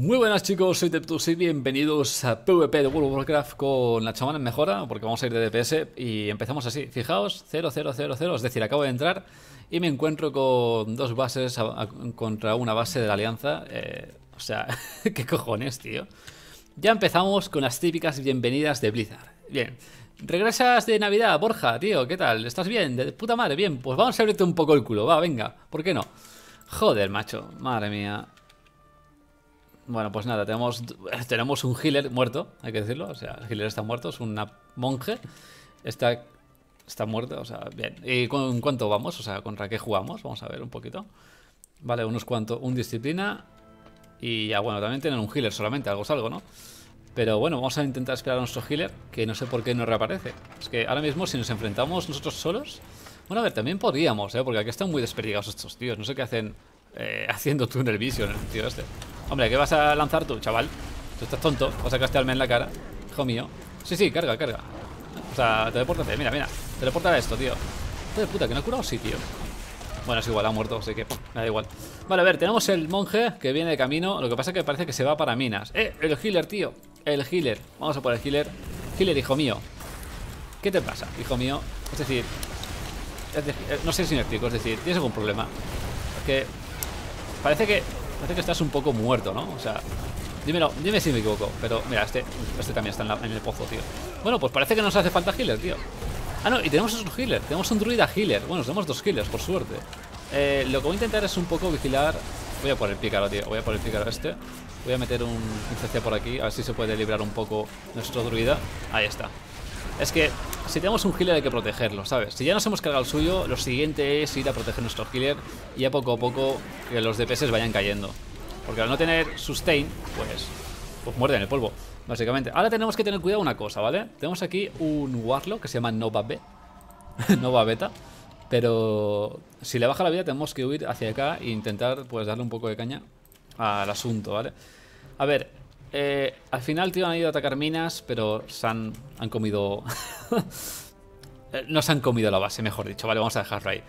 Muy buenas chicos, soy Teptus y bienvenidos a PvP de World of Warcraft con la chamana en mejora, porque vamos a ir de DPS y empezamos así. Fijaos, 0000, es decir, acabo de entrar y me encuentro con dos bases contra una base de la alianza. Eh, o sea, ¿qué cojones, tío? Ya empezamos con las típicas bienvenidas de Blizzard. Bien, regresas de Navidad, Borja, tío, ¿qué tal? ¿Estás bien? De puta madre, bien, pues vamos a abrirte un poco el culo, va, venga, ¿por qué no? Joder, macho, madre mía. Bueno, pues nada, tenemos, tenemos un healer muerto, hay que decirlo. O sea, el healer está muerto, es una monje. Está, está muerto, o sea, bien. ¿Y con cuánto vamos? O sea, ¿contra qué jugamos? Vamos a ver un poquito. Vale, unos cuantos, un disciplina. Y ya, bueno, también tienen un healer solamente, algo es algo, ¿no? Pero bueno, vamos a intentar esperar a nuestro healer, que no sé por qué no reaparece. Es que ahora mismo, si nos enfrentamos nosotros solos... Bueno, a ver, también podríamos, ¿eh? Porque aquí están muy desperdigados estos tíos. No sé qué hacen eh, haciendo Tunnel Vision, el tío este. Hombre, ¿qué vas a lanzar tú, chaval? Tú estás tonto, vas a castearme en la cara. Hijo mío. Sí, sí, carga, carga. O sea, telepórtate, mira, mira. Teleporta esto, tío. Hijo de puta, que no ha curado, sí, tío. Bueno, es igual, ha muerto, así que me da igual. Vale, a ver, tenemos el monje que viene de camino. Lo que pasa es que parece que se va para minas. ¡Eh! El healer, tío. El healer. Vamos a por el healer. Healer, hijo mío. ¿Qué te pasa, hijo mío? Es decir, eh, no sé si me explico, es decir, ¿tienes algún problema? Es que parece que parece que estás un poco muerto, ¿no? O sea, dímelo, dime si me equivoco. Pero mira, este, este también está en, el pozo, tío. Bueno, pues parece que nos hace falta healer, tío. Ah, no, y tenemos un healer, tenemos un druida healer. Bueno, tenemos dos healers, por suerte. Eh, lo que voy a intentar es un poco vigilar. Voy a por el pícaro, tío. Voy a por el pícaro este. Voy a meter un, CC por aquí, a ver si se puede librar un poco nuestro druida. Ahí está. Es que si tenemos un healer hay que protegerlo, ¿sabes? Si ya nos hemos cargado el suyo, lo siguiente es ir a proteger nuestro healer y a poco a poco que los DPS vayan cayendo. Porque al no tener sustain, pues, pues muerden el polvo, básicamente. Ahora tenemos que tener cuidado una cosa, ¿vale? Tenemos aquí un Warlock que se llama Nova B. Nova Beta. Pero si le baja la vida tenemos que huir hacia acá e intentar pues darle un poco de caña al asunto, ¿vale? A ver, eh, al final, tío, han ido a atacar minas, pero se han, han comido... Eh, no se han comido la base, mejor dicho. Vale, vamos a dejarlo ahí.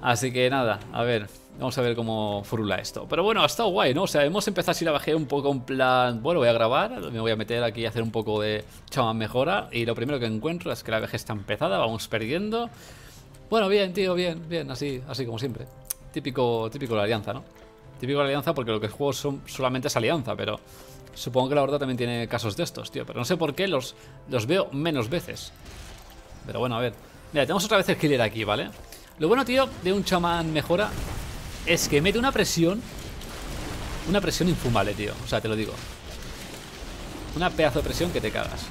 Así que nada, a ver, vamos a ver cómo furula esto. Pero bueno, ha estado guay, ¿no? O sea, hemos empezado así la bajé un poco en plan... Bueno, voy a grabar, me voy a meter aquí a hacer un poco de chaman mejora. Y lo primero que encuentro es que la VG está empezada, vamos perdiendo. Bueno, bien, tío, bien, bien, así, así como siempre. Típico, típico la alianza, ¿no? Típico la alianza porque lo que juego son, solamente es alianza, pero... Supongo que la verdad también tiene casos de estos, tío. Pero no sé por qué los, los veo menos veces. Pero bueno, a ver. Mira, tenemos otra vez el killer aquí, ¿vale? Lo bueno, tío, de un chamán mejora es que mete una presión. Una presión infumable, tío. O sea, te lo digo. Una pedazo de presión que te cagas.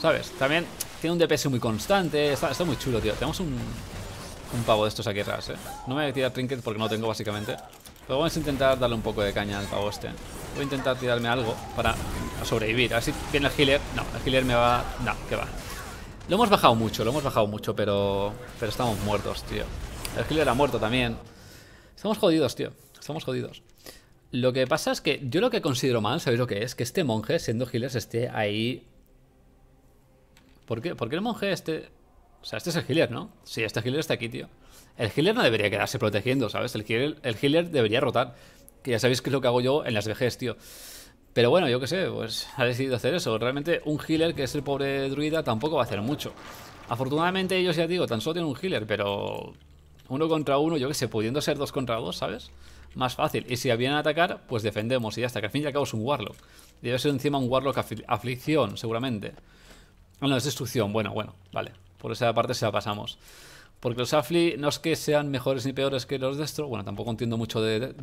¿Sabes? También tiene un DPS muy constante. Está, muy chulo, tío. Tenemos un, un pavo de estos aquí atrás, ¿eh? No me voy a tirar trinket porque no lo tengo, básicamente. Pero vamos a intentar darle un poco de caña al pavo este. Voy a intentar tirarme algo para sobrevivir. A ver si viene el healer. No, el healer me va... No, que va. Lo hemos bajado mucho, lo hemos bajado mucho, pero... Pero estamos muertos, tío. El healer ha muerto también. Estamos jodidos, tío. Estamos jodidos. Lo que pasa es que yo lo que considero mal, ¿sabéis lo que es? Que este monje, siendo healer, esté ahí... ¿Por qué? ¿Por qué el monje este...? O sea, este es el healer, ¿no? Sí, este healer está aquí, tío. El healer no debería quedarse protegiendo, ¿sabes? El healer, el healer debería rotar. Que ya sabéis que es lo que hago yo en las VGs, tío. Pero bueno, yo qué sé, pues ha decidido hacer eso. Realmente un healer, que es el pobre druida, tampoco va a hacer mucho. Afortunadamente ellos, ya digo, tan solo tienen un healer, pero uno contra uno, yo qué sé, pudiendo ser dos contra dos, ¿sabes? Más fácil. Y si vienen a atacar, pues defendemos y ya está. Que al fin y al cabo es un Warlock. Debe ser encima un Warlock aflicción, seguramente. No, es destrucción. Bueno, bueno, vale. Por esa parte se la pasamos. Porque los Afli no es que sean mejores ni peores que los Destro. Bueno, tampoco entiendo mucho de,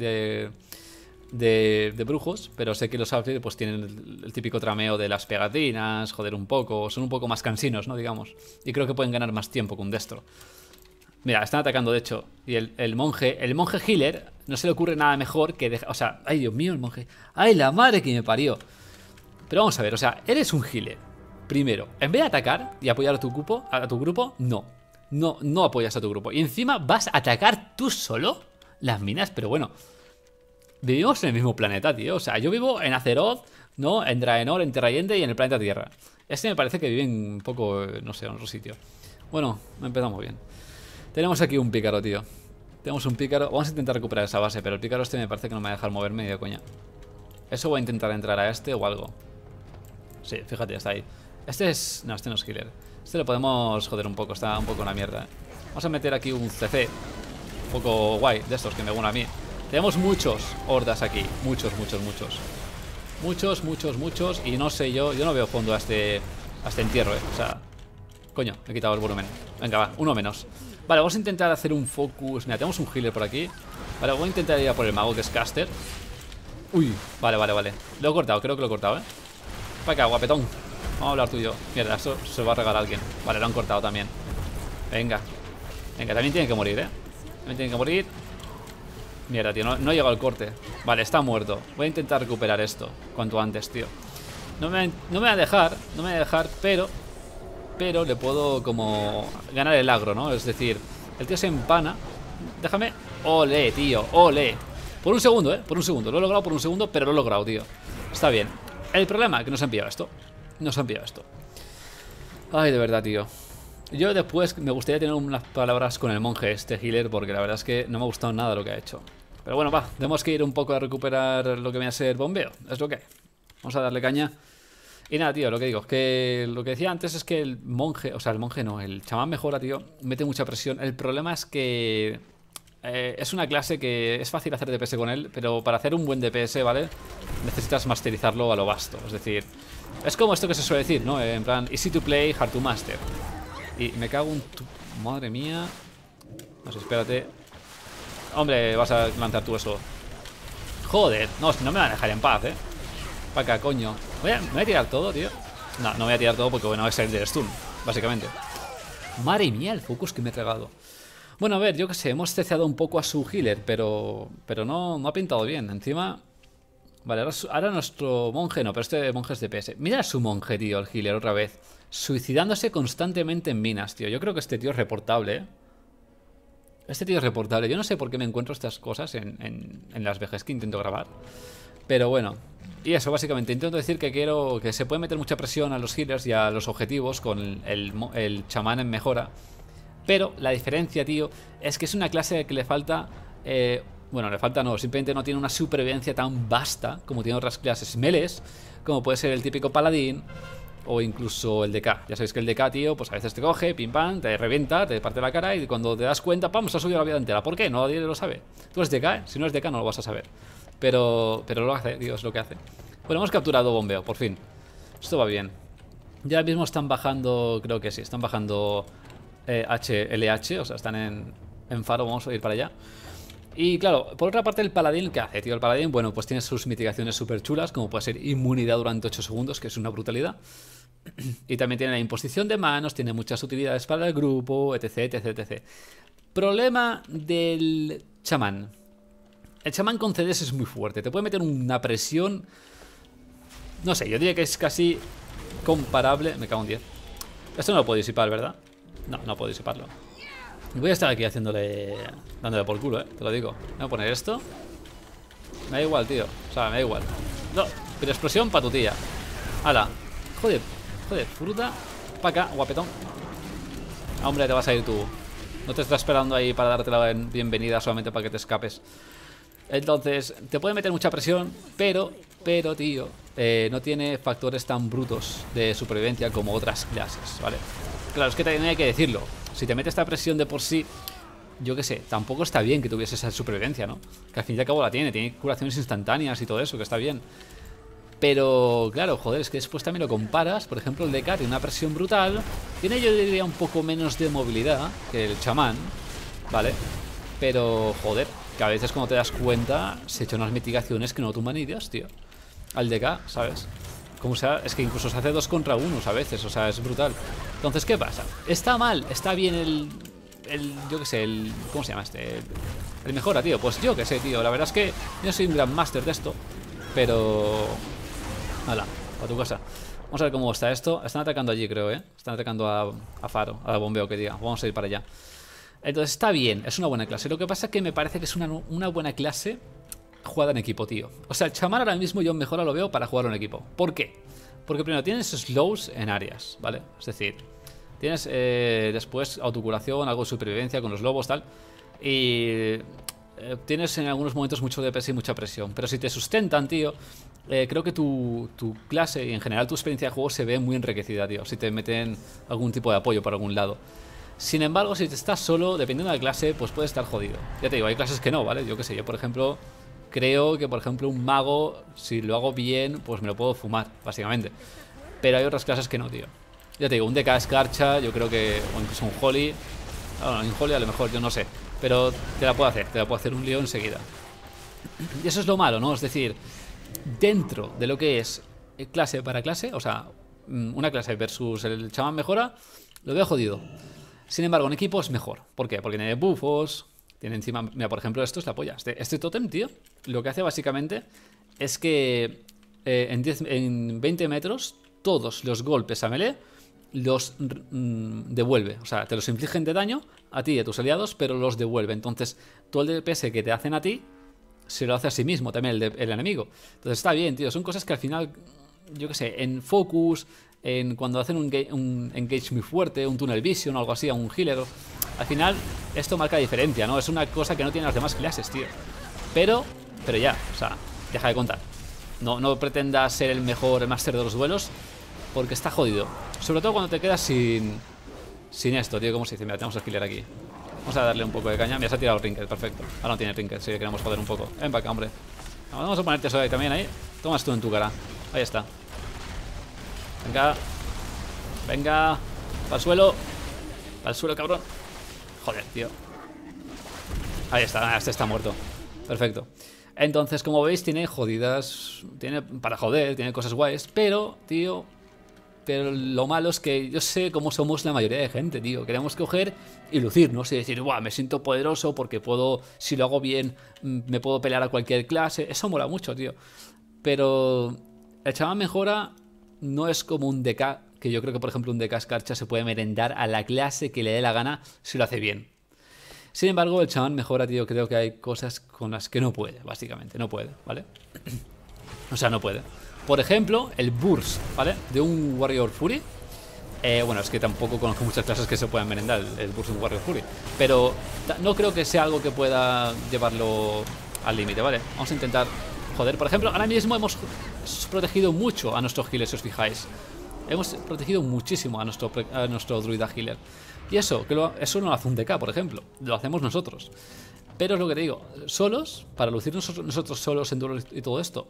de, brujos, pero sé que los Afli pues tienen el, típico trameo de las pegatinas, joder un poco, son un poco más cansinos, ¿no? Digamos. Y creo que pueden ganar más tiempo que un Destro. Mira, están atacando de hecho. Y el, monje, el monje healer, no se le ocurre nada mejor que dejar... O sea, ay Dios mío, el monje... Ay, la madre que me parió. Pero vamos a ver, o sea, eres un healer. Primero, en vez de atacar y apoyar a tu grupo, a tu grupo, no no, no apoyas a tu grupo. Y encima vas a atacar tú solo las minas, pero bueno. Vivimos en el mismo planeta, tío. O sea, yo vivo en Azeroth, ¿no? En Draenor, en Terrayende y en el planeta Tierra. Este me parece que vive un poco, no sé, en otro sitio. Bueno, empezamos bien. Tenemos aquí un pícaro, tío. Tenemos un pícaro. Vamos a intentar recuperar esa base, pero el pícaro este me parece que no me va a dejar moverme ni de coña. Eso voy a intentar entrar a este o algo. Sí, fíjate, está ahí. Este es... No, este no es killer. Este lo podemos joder un poco, está un poco en la mierda. ¿eh? Vamos a meter aquí un CC. Un poco guay, de estos que me gustan a mí. Tenemos muchos hordas aquí. Muchos, muchos, muchos. Muchos, muchos, muchos. Y no sé yo, yo no veo fondo este, a este entierro, ¿eh? O sea... Coño, he quitado el volumen. Venga, va, uno menos. Vale, vamos a intentar hacer un focus. Mira, tenemos un healer por aquí. Vale, voy a intentar ir a por el mago, que es caster. Uy, vale, vale, vale. Lo he cortado, creo que lo he cortado, ¿eh? Para acá, guapetón. Vamos a hablar tú y yo. Mierda, eso se va a regalar a alguien. Vale, lo han cortado también. Venga. Venga, también tiene que morir, ¿eh? También tiene que morir. Mierda, tío, no, no ha llegado el corte. Vale, está muerto. Voy a intentar recuperar esto cuanto antes, tío. No me, no me va a dejar, no me va a dejar, pero... Pero le puedo como ganar el agro, ¿no? Es decir, el tío se empana. Déjame... Ole, tío, ole. Por un segundo, ¿eh? Por un segundo. Lo he logrado por un segundo, pero lo he logrado, tío. Está bien. El problema es que nos han pillado esto. Nos han pillado esto. Ay, de verdad, tío. Yo después me gustaría tener unas palabras con el monje este healer porque la verdad es que no me ha gustado nada lo que ha hecho. Pero bueno, va, tenemos que ir un poco a recuperar lo que viene a ser bombeo. Es lo que hay. Vamos a darle caña. Y nada, tío, lo que digo, es que lo que decía antes es que el monje, o sea, el monje no, el chamán mejora, tío, mete mucha presión. El problema es que eh, es una clase que es fácil hacer DPS con él, pero para hacer un buen DPS, ¿vale? Necesitas masterizarlo a lo vasto. Es decir, es como esto que se suele decir, ¿no? En plan, easy to play, hard to master. Y me cago en tu... Madre mía. No espérate. Hombre, vas a lanzar tú eso. Joder, no, no me van a dejar en paz, ¿eh? Para acá, coño. Voy a, ¿Me voy a tirar todo, tío? No, no voy a tirar todo porque, bueno, es el de stun, básicamente. Madre mía, el focus que me he regado. Bueno, a ver, yo qué sé, hemos ceceado un poco a su healer, pero, pero no, no ha pintado bien. Encima... Vale, ahora, nuestro monje no, pero este monje es de PS. Mira a su monje, tío, el healer, otra vez. Suicidándose constantemente en minas, tío. Yo creo que este tío es reportable, ¿eh? Este tío es reportable. Yo no sé por qué me encuentro estas cosas en, las vejes que intento grabar. Pero bueno. Y eso, básicamente. Intento decir que quiero que se puede meter mucha presión a los healers y a los objetivos con el, el chamán en mejora. Pero la diferencia, tío, es que es una clase que le falta... Eh, bueno, le falta no, simplemente no tiene una supervivencia tan vasta como tiene otras clases meles, como puede ser el típico paladín o incluso el DK. Ya sabéis que el DK, tío, pues a veces te coge, pim pam, te revienta, te parte la cara y cuando te das cuenta, pam, se ha subido la vida entera. ¿Por qué? No nadie lo sabe. Tú eres DK, ¿eh? si no es DK no lo vas a saber. Pero, pero lo hace, es lo que hace. Bueno, hemos capturado bombeo, por fin. Esto va bien. Ya mismo están bajando, creo que sí, están bajando HLH, eh, o sea, están en, en faro, vamos a ir para allá. Y claro, por otra parte el paladín, ¿qué hace, tío? El paladín, bueno, pues tiene sus mitigaciones súper chulas, como puede ser inmunidad durante 8 segundos, que es una brutalidad. Y también tiene la imposición de manos, tiene muchas utilidades para el grupo, etc, etc, etc. Problema del chamán. El chamán con CDs es muy fuerte, te puede meter una presión... No sé, yo diría que es casi comparable... Me cago en 10. Esto no lo puedo disipar, ¿verdad? No, no puedo disiparlo. Voy a estar aquí haciéndole... Dándole por culo, eh, te lo digo. Voy a poner esto. Me da igual, tío. O sea, me da igual. No, pero explosión para tu tía. Hala. Joder, joder, fruta. Para acá, guapetón. Hombre, te vas a ir tú. No te estás esperando ahí para darte la bienvenida solamente para que te escapes. Entonces, te puede meter mucha presión, pero, pero, tío, eh, no tiene factores tan brutos de supervivencia como otras clases, ¿vale? Claro, es que también hay que decirlo. Si te mete esta presión de por sí, yo qué sé, tampoco está bien que tuviese esa supervivencia, ¿no? Que al fin y al cabo la tiene, tiene curaciones instantáneas y todo eso, que está bien. Pero, claro, joder, es que después también lo comparas. Por ejemplo, el DK tiene una presión brutal. Tiene, yo diría, un poco menos de movilidad que el chamán, ¿vale? Pero, joder, que a veces cuando te das cuenta se echan unas mitigaciones que no toman ni ideas, tío. Al DK, ¿sabes? Como sea, es que incluso se hace dos contra unos a veces, o sea, es brutal. Entonces, ¿qué pasa? ¿Está mal? ¿Está bien el... el yo qué sé, el... ¿Cómo se llama este? El, mejora, tío. Pues yo qué sé, tío. La verdad es que yo soy un gran máster de esto. Pero... Hala, a tu casa. Vamos a ver cómo está esto. Están atacando allí, creo, ¿eh? Están atacando a, a Faro, a bombeo que diga. Vamos a ir para allá. Entonces está bien, es una buena clase. Lo que pasa es que me parece que es una, una buena clase jugada en equipo, tío. O sea, el chamán ahora mismo yo mejor lo veo para jugar en equipo. ¿Por qué? Porque primero tienes slows en áreas, ¿vale? Es decir, tienes eh, después autocuración, algo de supervivencia con los lobos, tal. Y eh, tienes en algunos momentos mucho DPS y mucha presión. Pero si te sustentan, tío, eh, creo que tu, tu, clase y en general tu experiencia de juego se ve muy enriquecida, tío. Si te meten algún tipo de apoyo por algún lado. Sin embargo, si te estás solo, dependiendo de la clase, pues puede estar jodido. Ya te digo, hay clases que no, ¿vale? Yo qué sé, yo por ejemplo, creo que por ejemplo un mago, si lo hago bien, pues me lo puedo fumar, básicamente. Pero hay otras clases que no, tío. Ya te digo, un DK Escarcha, yo creo que, o incluso un Holly. Bueno, un Holly a lo mejor, yo no sé. Pero te la puedo hacer, te la puedo hacer un lío enseguida. Y eso es lo malo, ¿no? Es decir, dentro de lo que es clase para clase, o sea, mm, una clase versus el chamán mejora, lo veo jodido. Sin embargo, en equipo es mejor. ¿Por qué? Porque tiene buffos, tiene encima... Mira, por ejemplo, esto es la polla. Este, este totem, tío, lo que hace básicamente es que eh, en, en 20 metros todos los golpes a melee los mm, devuelve. O sea, te los infligen de daño a ti y a tus aliados, pero los devuelve. Entonces, todo el DPS que te hacen a ti, se lo hace a sí mismo también el, el enemigo. Entonces está bien, tío. Son cosas que al final, yo qué sé, en focus, en cuando hacen un, engage muy fuerte, un tunnel vision o algo así, a un healer. Al final, esto marca diferencia, ¿no? Es una cosa que no tienen las demás clases, tío. Pero, pero ya, o sea, deja de contar. No, no pretendas ser el mejor máster de los duelos, porque está jodido. Sobre todo cuando te quedas sin, sin esto, tío. ¿Cómo se dice? Mira, tenemos el healer aquí. Vamos a darle un poco de caña. Mira, se ha tirado el Rinket, perfecto. Ahora no tiene Rinket, si queremos joder un poco. Ven para acá, hombre. Vamos a ponerte eso ahí también ahí. Tomas tú en tu cara. Ahí está. Venga. Venga. Para el suelo. Para el suelo, cabrón. Joder, tío. Ahí está, este está muerto. Perfecto. Entonces, como veis, tiene jodidas. Tiene para joder, tiene cosas guays. Pero, tío. Pero lo malo es que yo sé cómo somos la mayoría de gente, tío. Queremos coger y lucirnos y decir, guau, me siento poderoso porque puedo, si lo hago bien, mm, me puedo pelear a cualquier clase. Eso mola mucho, tío. Pero el chamán mejora no es como un DK, que yo creo que por ejemplo un DK escarcha se puede merendar a la clase que le dé la gana si lo hace bien. Sin embargo, el chamán mejora, tío, creo que hay cosas con las que no puede, básicamente, no puede, ¿vale? o sea, no puede. Por ejemplo, el burst, ¿vale? De un Warrior Fury. Eh, bueno, es que tampoco conozco muchas clases que se puedan merendar el, burst de un Warrior Fury. Pero no creo que sea algo que pueda llevarlo al límite, ¿vale? Vamos a intentar Joder, por ejemplo, ahora mismo hemos protegido mucho a nuestros healers, si os fijáis. Hemos protegido muchísimo a nuestro, a nuestro druida healer. Y eso, eso no lo hace un DK, por ejemplo. Lo hacemos nosotros. Pero es lo que te digo, solos, para lucir nosotros, solos en duelo y todo esto,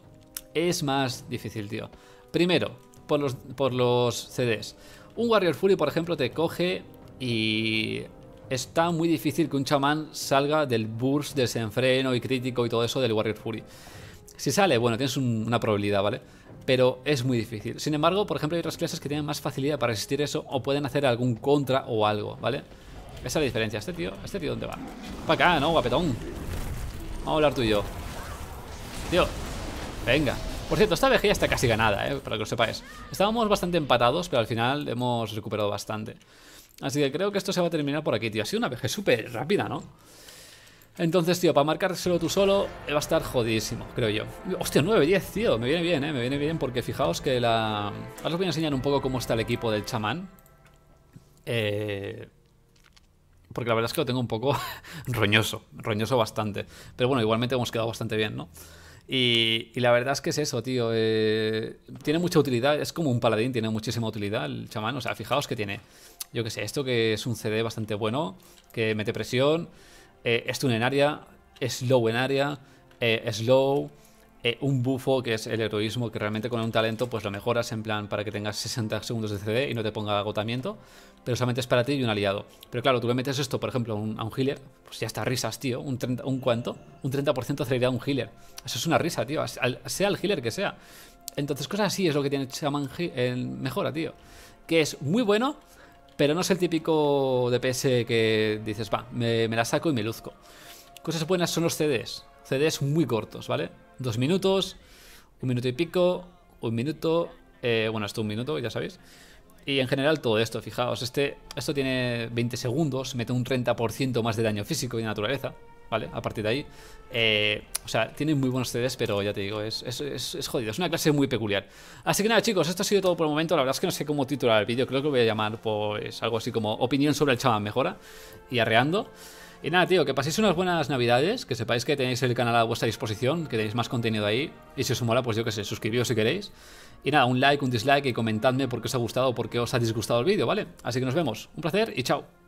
es más difícil, tío. Primero, por los, por los CDs. Un Warrior Fury, por ejemplo, te coge y está muy difícil que un chamán salga del burst, desenfreno y crítico y todo eso del Warrior Fury. Si sale, bueno, tienes una probabilidad, ¿vale? Pero es muy difícil. Sin embargo, por ejemplo, hay otras clases que tienen más facilidad para resistir eso o pueden hacer algún contra o algo, ¿vale? Esa es la diferencia. Este tío, ¿este tío dónde va? Para acá, ¿no? Guapetón. Vamos a hablar tú y yo. Tío, venga. Por cierto, esta vez ya está casi ganada, ¿eh? Para que lo sepáis. Estábamos bastante empatados, pero al final hemos recuperado bastante. Así que creo que esto se va a terminar por aquí, tío. Ha sido una vez súper rápida, ¿no? Entonces, tío, para marcárselo tú solo va a estar jodidísimo, creo yo. Hostia, 9-10, tío. Me viene bien, ¿eh? Me viene bien porque fijaos que la... Ahora os voy a enseñar un poco cómo está el equipo del chamán. Eh... Porque la verdad es que lo tengo un poco roñoso. Roñoso bastante. Pero bueno, igualmente hemos quedado bastante bien, ¿no? Y, la verdad es que es eso, tío. Eh, tiene mucha utilidad. Es como un paladín, tiene muchísima utilidad el chamán. O sea, fijaos que tiene, yo qué sé, esto que es un CD bastante bueno, que mete presión eh, stun en área, slow en área, eh, slow, eh, un bufo que es el heroísmo, que realmente con un talento pues lo mejoras en plan para que tengas 60 segundos de CD y no te ponga agotamiento, pero solamente es para ti y un aliado. Pero claro, tú le metes esto, por ejemplo, a un, healer, pues ya está risas, tío, un, 30, un cuánto, un 30% celeridad a un healer. Eso es una risa, tío, sea el healer que sea. Entonces cosas así es lo que tiene Shaman mejora, tío. Que es muy bueno, pero no es el típico DPS que dices, va, me, la saco y me luzco. Cosas buenas son los CDs. CDs muy cortos, ¿vale? Dos minutos, un minuto y pico, un minuto, eh, bueno, esto un minuto, ya sabéis. Y en general todo esto, fijaos, este, esto tiene 20 segundos, mete un 30% más de daño físico y naturaleza. ¿Vale? A partir de ahí. Eh, o sea, tiene muy buenos CDs, pero ya te digo, es, es, jodido. Es una clase muy peculiar. Así que nada, chicos, esto ha sido todo por el momento. La verdad es que no sé cómo titular el vídeo. Creo que lo voy a llamar, pues, algo así como opinión sobre el chaval mejora y arreando. Y nada, tío, que paséis unas buenas navidades, que sepáis que tenéis el canal a vuestra disposición, que tenéis más contenido ahí. Y si os mola, pues yo que sé, suscribíos si queréis. Y nada, un like, un dislike y comentadme por qué os ha gustado o por qué os ha disgustado el vídeo, ¿vale? Así que nos vemos. Un placer y chao.